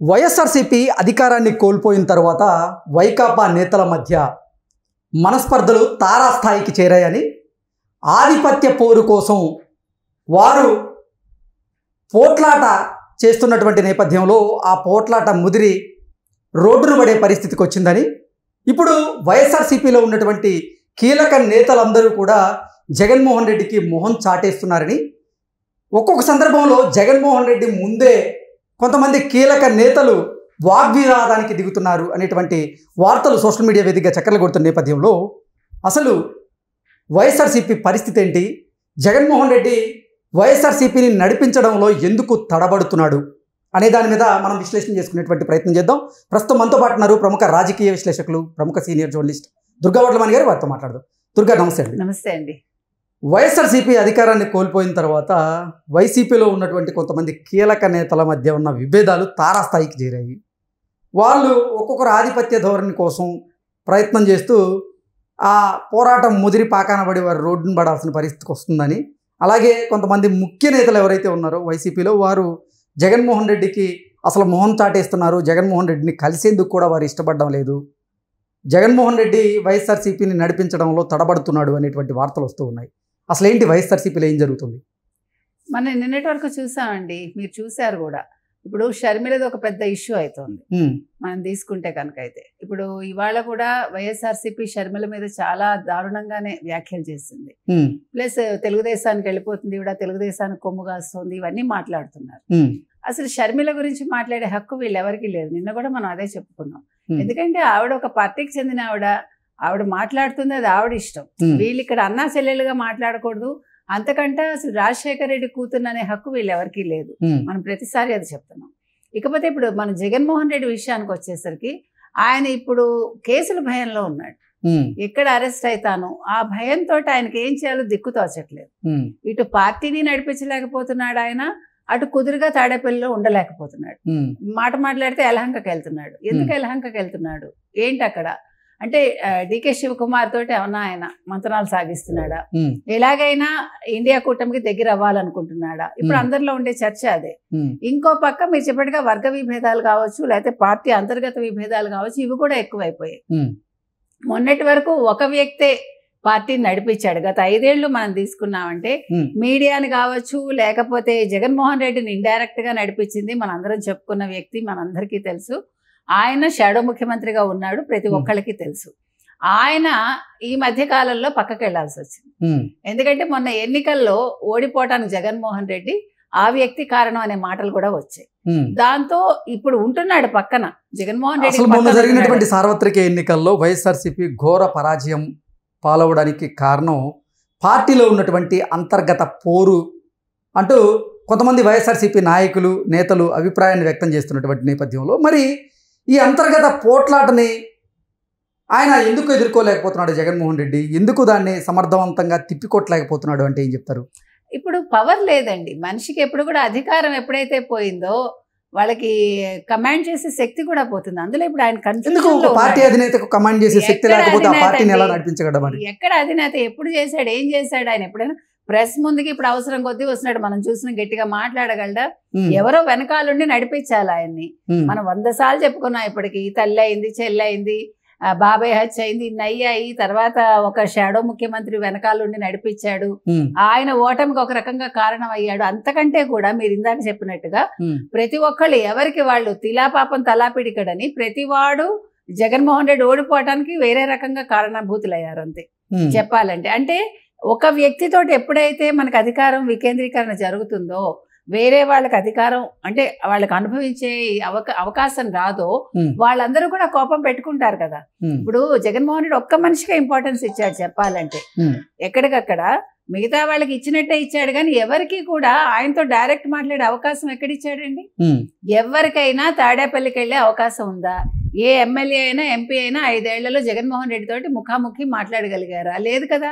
వైఎస్ఆర్సీపీ అధికారాన్ని కోల్పోయిన తర్వాత వైకాపా నేతల మధ్య మనస్పర్ధలు తారాస్థాయికి చేరాయని ఆధిపత్య పోరు కోసం వారు పోట్లాట చేస్తున్నటువంటి నేపథ్యంలో ఆ పోట్లాట ముదిరి రోడ్డును పడే పరిస్థితికి వచ్చిందని ఇప్పుడు వైఎస్ఆర్సీపీలో ఉన్నటువంటి కీలక నేతలందరూ కూడా జగన్మోహన్ రెడ్డికి మొహం చాటేస్తున్నారని ఒక్కొక్క సందర్భంలో జగన్మోహన్ రెడ్డి ముందే కొంతమంది కీలక నేతలు వాగ్వివాదానికి దిగుతున్నారు అనేటువంటి వార్తలు సోషల్ మీడియా వేదికగా చక్కర్లు కొడుతున్న నేపథ్యంలో అసలు వైఎస్ఆర్సీపీ పరిస్థితి ఏంటి? జగన్మోహన్ రెడ్డి వైఎస్ఆర్సీపీని నడిపించడంలో ఎందుకు తడబడుతున్నాడు అనే దాని మీద మనం విశ్లేషణ చేసుకునేటువంటి ప్రయత్నం చేద్దాం. ప్రస్తుతం మనతో పాటు ఉన్నారు ప్రముఖ రాజకీయ విశ్లేషకులు ప్రముఖ సీనియర్ జర్నలిస్ట్ దుర్గా వడ్లమణి గారు. వారితో మాట్లాడదాం. దుర్గా నమస్తే అండి. నమస్తే అండి. వైఎస్ఆర్సీపీ అధికారాన్ని కోల్పోయిన తర్వాత వైసీపీలో ఉన్నటువంటి కొంతమంది కీలక నేతల మధ్య ఉన్న విభేదాలు తారాస్థాయికి చేరాయి. వాళ్ళు ఒక్కొక్కరు ఆధిపత్య ధోరణి కోసం ప్రయత్నం చేస్తూ ఆ పోరాటం ముదిరి పాకాన పడి వారు రోడ్డును పడాల్సిన పరిస్థితికి వస్తుందని అలాగే కొంతమంది ముఖ్య నేతలు ఎవరైతే ఉన్నారో వైసీపీలో వారు జగన్మోహన్ రెడ్డికి అసలు మొహం చాటేస్తున్నారు. జగన్మోహన్ రెడ్డిని కలిసేందుకు కూడా వారు ఇష్టపడడం లేదు. జగన్మోహన్ రెడ్డి వైఎస్ఆర్సీపీని నడిపించడంలో తడబడుతున్నాడు అనేటువంటి వార్తలు వస్తూ ఉన్నాయి. అసలు ఏంటి వైఎస్ఆర్సీపీలో ఏం జరుగుతుంది? మనం నిన్నటి వరకు చూసామండి మీరు చూశారు కూడా. ఇప్పుడు షర్మిలది ఒక పెద్ద ఇష్యూ అవుతుంది మనం తీసుకుంటే కనుక అయితే ఇప్పుడు ఇవాళ కూడా వైఎస్ఆర్సీపీ షర్మిల మీద చాలా దారుణంగానే వ్యాఖ్యలు చేసింది. ప్లస్ తెలుగుదేశానికి వెళ్ళిపోతుంది ఇవిడ తెలుగుదేశానికి కొమ్ము కాస్తుంది ఇవన్నీ మాట్లాడుతున్నారు. అసలు షర్మిల గురించి మాట్లాడే హక్కు వీళ్ళెవరికి లేదు. నిన్న కూడా మనం అదే చెప్పుకున్నాం. ఎందుకంటే ఆవిడ ఒక పార్టీకి చెందిన ఆవిడ ఆవిడ మాట్లాడుతుంది అది ఆవిడ ఇష్టం. వీళ్ళు ఇక్కడ అన్నా చెల్లెలుగా మాట్లాడకూడదు. అంతకంటే అసలు రాజశేఖర రెడ్డి కూతురు అనే హక్కు వీళ్ళు ఎవరికీ లేదు. మనం ప్రతిసారి అది చెప్తున్నాం. ఇకపోతే ఇప్పుడు మన జగన్మోహన్ రెడ్డి విషయానికి వచ్చేసరికి ఆయన ఇప్పుడు కేసుల భయంలో ఉన్నాడు. ఎక్కడ అరెస్ట్ అవుతాను ఆ భయంతో ఆయనకి ఏం చేయాలో దిక్కు తోచట్లేదు. ఇటు పార్టీని నడిపించలేకపోతున్నాడు ఆయన అటు కుదురుగా తాడేపల్లిలో ఉండలేకపోతున్నాడు. మాట మాట్లాడితే యలహంకకి వెళ్తున్నాడు. ఎందుకు యలహంకకి వెళ్తున్నాడు? ఏంటి అక్కడ? అంటే డికే శివకుమార్ తోటి ఏమన్నా ఆయన మంత్రాలు సాగిస్తున్నాడా? ఎలాగైనా ఇండియా కూటమికి దగ్గర అవ్వాలనుకుంటున్నాడా? ఇప్పుడు. అందరిలో ఉండే చర్చ అదే. ఇంకో పక్క మీరు చెప్పినట్టుగా వర్గ విభేదాలు కావచ్చు లేకపోతే పార్టీ అంతర్గత విభేదాలు కావచ్చు ఇవి కూడా ఎక్కువైపోయాయి. మొన్నటి వరకు ఒక వ్యక్తే పార్టీని నడిపించాడు. గత ఐదేళ్ళు మనం తీసుకున్నామంటే మీడియాని కావచ్చు లేకపోతే జగన్మోహన్ రెడ్డిని ఇండైరెక్ట్గా నడిపించింది మనందరం చెప్పుకున్న వ్యక్తి మనందరికీ తెలుసు. ఆయన షాడో ముఖ్యమంత్రిగా ఉన్నాడు ప్రతి. ఒక్కళ్ళకి తెలుసు. ఆయన ఈ మధ్య కాలంలో పక్కకి వెళ్ళాల్సి వచ్చింది. ఎందుకంటే మొన్న ఎన్నికల్లో ఓడిపోవటానికి జగన్మోహన్ రెడ్డి ఆ వ్యక్తి కారణం అనే మాటలు కూడా వచ్చాయి. దాంతో ఇప్పుడు ఉంటున్నాడు పక్కన జగన్మోహన్ రెడ్డి జరిగినటువంటి సార్వత్రిక ఎన్నికల్లో వైఎస్ఆర్సీపీ ఘోర పరాజయం పాలవడానికి కారణం పార్టీలో ఉన్నటువంటి అంతర్గత పోరు అంటూ కొంతమంది వైఎస్ఆర్సీపీ నాయకులు నేతలు అభిప్రాయాన్ని వ్యక్తం చేస్తున్నటువంటి నేపథ్యంలో మరి ఈ అంతర్గత పోట్లాటని ఆయన ఎందుకు ఎదుర్కోలేకపోతున్నాడు జగన్మోహన్ రెడ్డి? ఎందుకు దాన్ని సమర్థవంతంగా తిప్పికొట్టలేకపోతున్నాడు అంటే ఏం చెప్తారు? ఇప్పుడు పవర్ లేదండి. మనిషికి ఎప్పుడు కూడా అధికారం ఎప్పుడైతే పోయిందో వాళ్ళకి కమాండ్ చేసే శక్తి కూడా పోతుంది. అందులో ఇప్పుడు ఆయన పార్టీ. అధినేతకు కమాండ్ చేసే శక్తి లేకపోతే పార్టీని ఎలా ఎక్కడ అధినేత ఎప్పుడు చేశాడు? ఏం చేశాడు? ఆయన ఎప్పుడైనా ప్రెస్ ముందుకి ఇప్పుడు అవసరం కొద్దీ వస్తున్నాడు. మనం చూసిన గట్టిగా మాట్లాడగలడా? ఎవరో వెనకాలండి నడిపించాలి ఆయన్ని. మనం వంద సార్లు చెప్పుకున్నాం ఇప్పటికి. తల్లి అయింది చెల్లి అయింది బాబాయ్ హత్య అయింది ఇన్ని అయ్యాయి. తర్వాత ఒక షాడో ముఖ్యమంత్రి వెనకాలండి నడిపించాడు. ఆయన ఓటమికి ఒక రకంగా కారణం అయ్యాడు అంతకంటే కూడా మీరు ఇందాక చెప్పినట్టుగా ప్రతి ఒక్కళ్ళు ఎవరికి వాళ్ళు తిలాపాపం తలాపిడికడని ప్రతివాడు జగన్మోహన్ రెడ్డి ఓడిపోవటానికి వేరే రకంగా కారణభూతులయ్యారు అంతే. చెప్పాలంటే అంటే ఒక వ్యక్తితోటి ఎప్పుడైతే మనకు అధికారం వికేంద్రీకరణ జరుగుతుందో వేరే వాళ్ళకి అధికారం అంటే వాళ్ళకి అనుభవించే అవక అవకాశం రాదో వాళ్ళందరూ కూడా కోపం పెట్టుకుంటారు కదా. ఇప్పుడు జగన్మోహన్ రెడ్డి ఒక్క మనిషికే ఇంపార్టెన్స్ ఇచ్చాడు చెప్పాలంటే. ఎక్కడికక్కడ మిగతా వాళ్ళకి ఇచ్చినట్టే ఇచ్చాడు కానీ ఎవరికి కూడా ఆయనతో డైరెక్ట్ మాట్లాడే అవకాశం ఎక్కడిచ్చాడండి? ఎవరికైనా తాడేపల్లికి వెళ్ళే అవకాశం ఉందా? ఏ ఎమ్మెల్యే అయినా ఎంపీ అయినా ఐదేళ్ళలో జగన్మోహన్ రెడ్డి తోటి ముఖాముఖి మాట్లాడగలిగారా? లేదు కదా.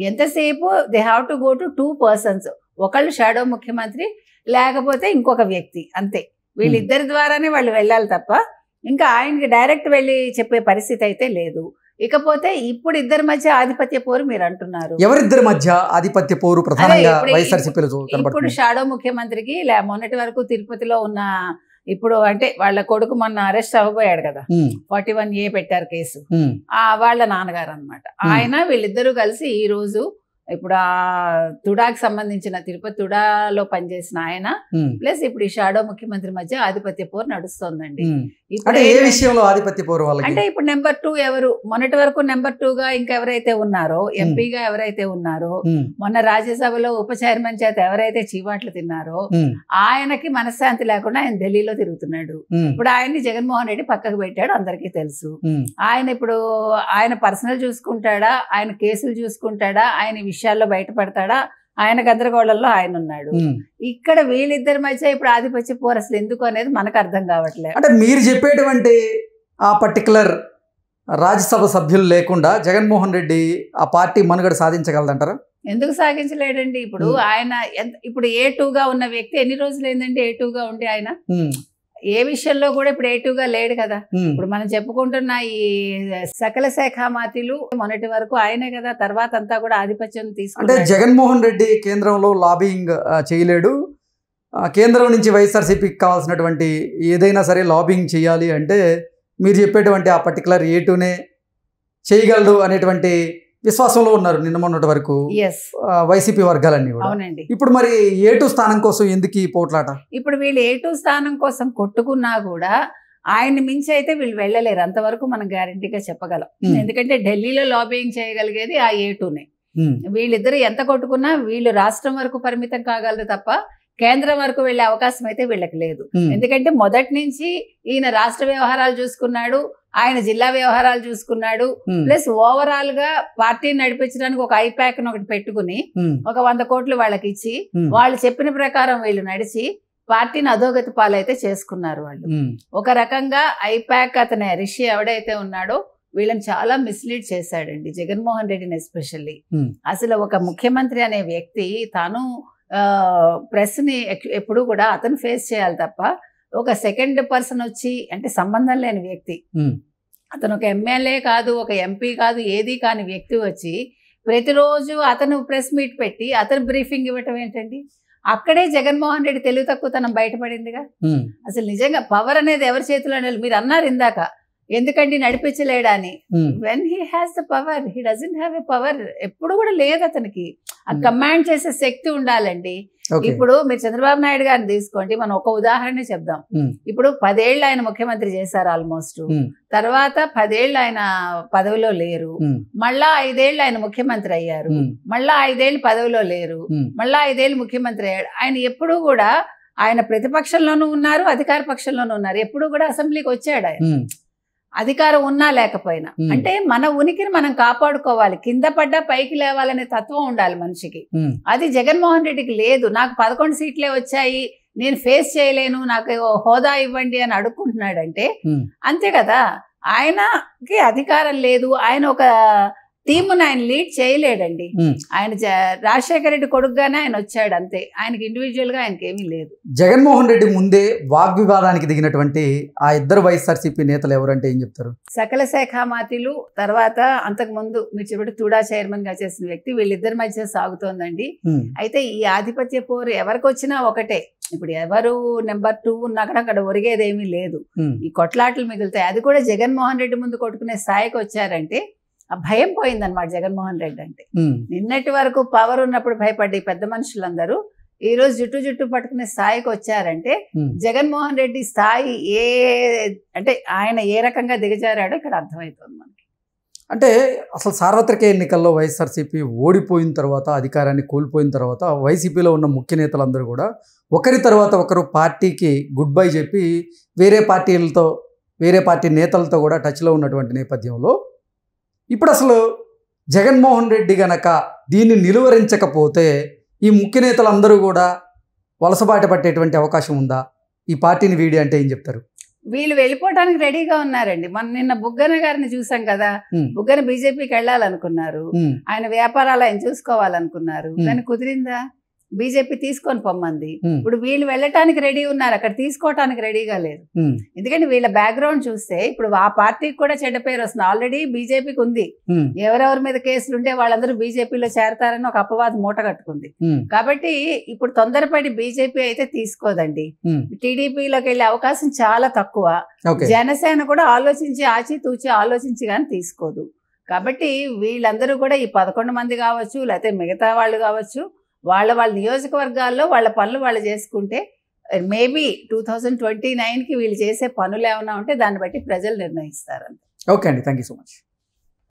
ఎంతసేపు they have to go to two persons. ఒకళ్ళు షాడో ముఖ్యమంత్రి లేకపోతే ఇంకొక వ్యక్తి అంతే. వీళ్ళిద్దరి ద్వారానే వాళ్ళు వెళ్ళాలి తప్ప ఇంకా ఆయనకి డైరెక్ట్ వెళ్ళి చెప్పే పరిస్థితి అయితే లేదు. ఇకపోతే ఇప్పుడు ఇద్దరి మధ్య ఆధిపత్య పోరు మీరు అంటున్నారు. ఎవరిద్దరి మధ్య ఆధిపత్య పోరు ప్రధానంగా ఇప్పుడు- షాడో ముఖ్యమంత్రికి లే- మొన్నటి వరకు తిరుపతిలో ఉన్న ఇప్పుడు అంటే వాళ్ళ కొడుకు మొన్న అరెస్ట్ అవ్వబోయాడు కదా. ఫార్టీ వన్ ఏ పెట్టారు కేసు. ఆ వాళ్ళ నాన్నగారు అనమాట ఆయన వీళ్ళిద్దరూ కలిసి ఈ రోజు ఇప్పుడు ఆ తుడాకి సంబంధించిన తిరుపతి తుడాలో పనిచేసిన ఆయన ప్లస్ ఇప్పుడు ఈ షాడో ముఖ్యమంత్రి మధ్య ఆధిపత్య పోరు నడుస్తోందండి. అంటే ఏ విషయంలో ఆధిపత్య పౌరు అంటే ఇప్పుడు నెంబర్ టూ ఎవరు మొన్నటి వరకు నెంబర్ టూ గా ఇంకెవరైతే ఉన్నారో ఎంపీగా ఎవరైతే ఉన్నారో మొన్న రాజ్యసభలో ఉప చైర్మన్ చేత ఎవరైతే చీవాట్లు తిన్నారో ఆయనకి మనశ్శాంతి లేకుండా ఆయన ఢిల్లీలో తిరుగుతున్నాడు. ఇప్పుడు ఆయన్ని జగన్మోహన్ రెడ్డి పక్కకు పెట్టాడు అందరికీ తెలుసు. ఆయన ఇప్పుడు ఆయన పర్సనల్ చూసుకుంటాడా? ఆయన కేసులు చూసుకుంటాడా? ఆయన విషయాల్లో బయటపడతాడా? ఆయన గందరగోళంలో ఆయన ఉన్నాడు. ఇక్కడ వీళ్ళిద్దరి మధ్య ఇప్పుడు ఆధిపత్య పోరు అసలు ఎందుకు అనేది మనకు అర్థం కావట్లేదు. అంటే మీరు చెప్పేటువంటి ఆ పర్టికులర్ రాజ్యసభ సభ్యులు లేకుండా జగన్మోహన్ రెడ్డి ఆ పార్టీ మనుగడ సాధించగలదంటారా? ఎందుకు సాగించలేడండి? ఇప్పుడు. ఆయన ఇప్పుడు ఏ గా ఉన్న వ్యక్తి ఎన్ని రోజులు ఏంటంటే ఏ గా ఉండి ఆయన? ఏ విషయంలో కూడా ఇప్పుడు ఏ గా లేడు కదా. ఇప్పుడు మనం చెప్పుకుంటున్న ఈ సకల శాఖ మాతిలు మొన్నటి వరకు ఆయనే కదా తర్వాత అంతా కూడా ఆధిపత్యం అంటే తీసుకున్నాడు. జగన్మోహన్ రెడ్డి కేంద్రంలో లాబింగ్ చేయలేడు. కేంద్రం నుంచి వైఎస్ఆర్సీపీకి కావాల్సినటువంటి ఏదైనా సరే లాబింగ్ చేయాలి అంటే మీరు చెప్పేటువంటి ఆ పర్టికులర్ ఏటునే చేయగలడు అనేటువంటి విశ్వాసంలో ఉన్నారు నిన్న మొన్నటి వరకు. వైసీపీ వర్గాలన్నీ అవునండి. ఇప్పుడు మరి ఏటు స్థానం కోసం ఎందుకు ఈ పోట్లాట? ఇప్పుడు వీళ్ళు ఏ టూ స్థానం కోసం కొట్టుకున్నా కూడా ఆయన్ని మించి అయితే వీళ్ళు వెళ్ళలేరు. అంతవరకు మనం గ్యారంటీగా చెప్పగలం. ఎందుకంటే ఢిల్లీలో లాబింగ్ చేయగలిగేది ఆ ఏ టూనే వీళ్ళిద్దరు ఎంత కొట్టుకున్నా వీళ్ళు రాష్ట్రం వరకు పరిమితం కాగలరు తప్ప కేంద్రం వరకు వెళ్ళే అవకాశం అయితే వీళ్ళకి లేదు. ఎందుకంటే మొదటి నుంచి ఈయన రాష్ట్ర వ్యవహారాలు చూసుకున్నాడు ఆయన జిల్లా వ్యవహారాలు చూసుకున్నాడు ప్లస్ ఓవరాల్గా పార్టీని నడిపించడానికి ఒక ఐపాక్ ఒకటి పెట్టుకుని ఒక వంద కోట్లు వాళ్ళకి ఇచ్చి వాళ్ళు చెప్పిన ప్రకారం వీళ్ళు నడిచి పార్టీని అధోగతి పాలైతే చేసుకున్నారు వాళ్ళు. ఒక రకంగా ఐపాక్ అతని రిషి ఎవడైతే ఉన్నాడో వీళ్ళని చాలా మిస్లీడ్ చేశాడండి జగన్మోహన్ రెడ్డిని ఎస్పెషల్లీ. అసలు ఒక ముఖ్యమంత్రి అనే వ్యక్తి తాను ప్రెస్ని ఎక్- ఎప్పుడూ కూడా అతను ఫేస్ చేయాలి తప్ప ఒక సెకండ్ పర్సన్ వచ్చి అంటే సంబంధం లేని వ్యక్తి. అతను ఒక ఎమ్మెల్యే కాదు ఒక ఎంపీ కాదు ఏది కాని వ్యక్తి వచ్చి ప్రతిరోజు అతను ప్రెస్ మీట్ పెట్టి అతను బ్రీఫింగ్ ఇవ్వటం ఏంటండి? అక్కడే జగన్మోహన్ రెడ్డి తెలివి తక్కువతనం బయటపడిందిగా. అసలు నిజంగా పవర్ అనేది ఎవరి చేతిలో. మీరు అన్నారు ఇందాక. ఎందుకండి నడిపించలేడా అని. ఉమ్, when he has the power he doesn't have a power ఎప్పుడు కూడా లేదు అతనికి. ఆ Hmm. కమాండ్ చేసే శక్తి ఉండాలండి. ఇప్పుడు మీరు చంద్రబాబు నాయుడు గారిని తీసుకోండి మనం ఒక ఉదాహరణ చెప్దాం. Hmm. ఇప్పుడు పదేళ్ళు ఆయన ముఖ్యమంత్రి చేశారు ఆల్మోస్ట్ Hmm. తర్వాత పదేళ్ళు ఆయన పదవిలో లేరు. మళ్ళా ఐదేళ్ళు ఆయన ముఖ్యమంత్రి అయ్యారు. మళ్ళా ఐదేళ్ళు పదవిలో లేరు. మళ్ళా ఐదేళ్ళు ముఖ్యమంత్రి అయ్యాడు. ఆయన ఎప్పుడూ కూడా ఆయన ప్రతిపక్షంలోనూ ఉన్నారు అధికార పక్షంలోనూ ఉన్నారు. ఎప్పుడూ కూడా అసెంబ్లీకి వచ్చాడు ఆయన. అధికారం ఉన్నా లేకపోయినా. అంటే మన ఉనికిని మనం కాపాడుకోవాలి. కింద పడ్డా పైకి లేవాలనే తత్వం ఉండాలి మనిషికి. అది జగన్మోహన్ రెడ్డికి లేదు. నాకు పదకొండు సీట్లే వచ్చాయి. నేను ఫేస్ చేయలేను. నాకు హోదా ఇవ్వండి అని అడుక్కుంటున్నాడంటే. అంతే కదా. ఆయనకి అధికారం లేదు. ఆయన ఒక టీమును ఆయన లీడ్ చేయలేడండి. ఆయన రాజశేఖర రెడ్డి కొడుకుగానే ఆయన వచ్చాడు అంతే. ఆయనకి ఇండివిజువల్గా ఆయనకి ఏమీ లేదు. జగన్మోహన్ రెడ్డి ముందే వాగ్వివాదానికి దిగినటువంటి ఆ ఇద్దరు వైఎస్ఆర్సీపీ నేతలు ఎవరంటే ఏం చెప్తారు? సకల శాఖ మాతిలు తర్వాత అంతకు ముందు మీరు చెప్పి తుడా చైర్మన్గా చేసిన వ్యక్తి వీళ్ళిద్దరి మధ్య సాగుతోందండి. అయితే ఈ ఆధిపత్య పోరు ఎవరికి వచ్చినా ఒకటే. ఇప్పుడు ఎవరు నెంబర్ టూ ఉన్నా కూడా అక్కడ ఒరిగేదేమీ లేదు. ఈ కొట్లాటలు మిగులుతాయి. అది కూడా జగన్మోహన్ రెడ్డి ముందు కొట్టుకునే స్థాయికి వచ్చారంటే ఆ భయం పోయిందన్నమాట జగన్మోహన్ రెడ్డి అంటే. నిన్నటి వరకు పవర్ ఉన్నప్పుడు భయపడ్డ పెద్ద మనుషులందరూ. ఈ రోజు జుట్టు జుట్టు పట్టుకునే స్థాయికి వచ్చారంటే. జగన్మోహన్ రెడ్డి స్థాయి ఏ అంటే ఆయన ఏ రకంగా దిగజారాడో ఇక్కడ అర్థమవుతుంది మనకి. అంటే అసలు సార్వత్రిక ఎన్నికల్లో వైఎస్ఆర్సీపీ ఓడిపోయిన తర్వాత అధికారాన్ని కోల్పోయిన తర్వాత వైసీపీలో ఉన్న ముఖ్య నేతలందరూ కూడా ఒకరి తర్వాత ఒకరు పార్టీకి గుడ్ బై చెప్పి వేరే పార్టీలతో వేరే పార్టీ నేతలతో కూడా టచ్లో ఉన్నటువంటి నేపథ్యంలో ఇప్పుడు అసలు జగన్మోహన్ రెడ్డి గనక దీన్ని నిలువరించకపోతే ఈ ముఖ్య నేతలందరూ కూడా వలసబాట పట్టేటువంటి అవకాశం ఉందా? ఈ పార్టీని వీడి అంటే ఏం చెప్తారు? వీళ్ళు వెళ్ళిపోవడానికి రెడీగా ఉన్నారండి. మనం నిన్న బుగ్గన గారిని చూసాం కదా. బుగ్గన బీజేపీకి వెళ్ళాలనుకున్నారు. ఆయన వ్యాపారాలు ఆయన చూసుకోవాలనుకున్నారు. కానీ కుదిరిందా? బీజేపీ తీసుకొని పొమ్మంది. ఇప్పుడు వీళ్ళు వెళ్ళటానికి రెడీ ఉన్నారు అక్కడ తీసుకోవటానికి రెడీగా ఉమ్, ఎందుకంటే వీళ్ళ బ్యాక్గ్రౌండ్ చూస్తే ఇప్పుడు ఆ పార్టీకి కూడా చెడ్డ పేరు వస్తుంది. ఆల్రెడీ బీజేపీకి ఉంది. ఎవరెవరి మీద కేసులు ఉంటే వాళ్ళందరూ బీజేపీలో చేరతారని ఒక అపవాదం మూట కట్టుకుంది. కాబట్టి ఇప్పుడు తొందరపడి బీజేపీ అయితే తీసుకోదండి. టీడీపీలోకి వెళ్ళే అవకాశం చాలా తక్కువ. జనసేన కూడా ఆలోచించి ఆచితూచి ఆలోచించి కానీ తీసుకోదు. కాబట్టి వీళ్ళందరూ కూడా ఈ పదకొండు మంది కావచ్చు లేకపోతే మిగతా వాళ్ళు కావచ్చు వాళ్ళ వాళ్ళ నియోజకవర్గాల్లో వాళ్ళ పనులు వాళ్ళు చేసుకుంటే మేబీ టూ థౌజండ్ ట్వంటీ నైన్కి వీళ్ళు చేసే పనులు ఏమైనా ఉంటే దాన్ని బట్టి ప్రజలు నిర్ణయిస్తారు ఓకే అండి. Thank you so much.